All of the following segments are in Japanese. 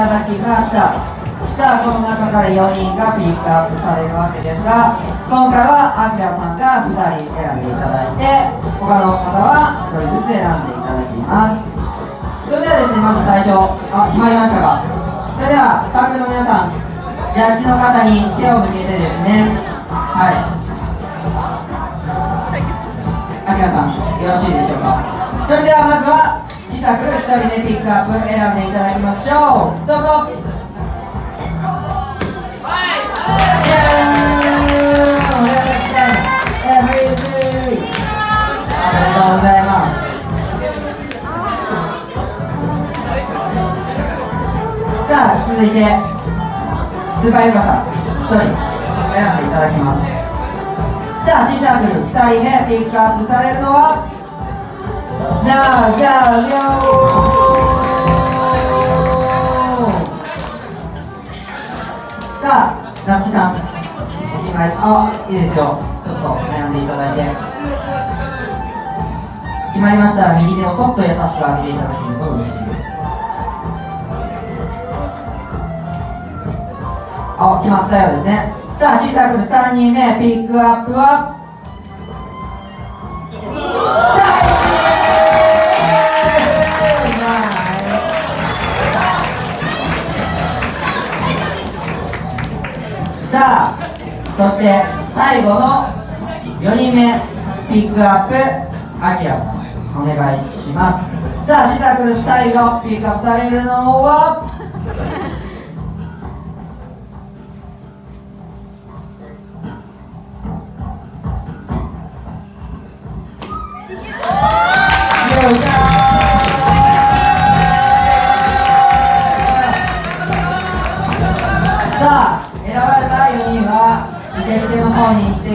ただきました。さあこの中から4人がピックアップされるわけですが今回はアキラさんが2人選んでいただいて他の方は1人ずつ選んでいただきます。それではですねまず最初。あ決まりましたか。それではサークルの皆さんジャッジの方に背を向けてですね。はい。アキラさんよろしいでしょうか。それではまずは試作1人目ピックアップ選んでいただきましょう。どうぞ。じゃーんおめでとうございます。さあ続いてスーパーユカさん1人選んでいただきます。さあ C サークル2人目ピックアップされるのは長良さあ夏木さん。決まりあいいですよ。ちょっと悩んでいただいて。決まりましたら右手をそっと優しく上げていただけると嬉しいです。あ決まったようですね。さあ C サークル3人目ピックアップは？そして最後の4人目ピックアップアキラさんお願いします。さあ C サクル最後ピックアップされるのは？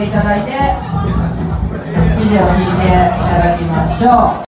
いただいて記事を聴いていただきましょう。